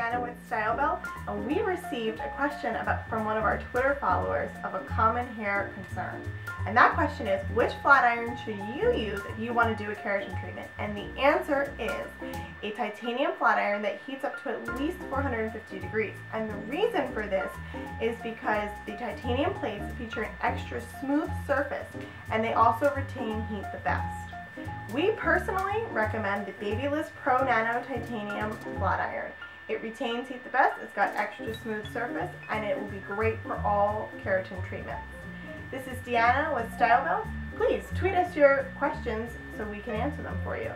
Deanna with StyleBell, and we received a question about from one of our Twitter followers of a common hair concern. And that question is, which flat iron should you use if you want to do a keratin treatment? And the answer is a titanium flat iron that heats up to at least 450 degrees. And the reason for this is because the titanium plates feature an extra smooth surface, and they also retain heat the best. We personally recommend the Babyliss Pro Nano Titanium Flat Iron. It retains heat the best, it's got extra smooth surface, and it will be great for all keratin treatments. This is Deanna with StyleBell. Please tweet us your questions so we can answer them for you.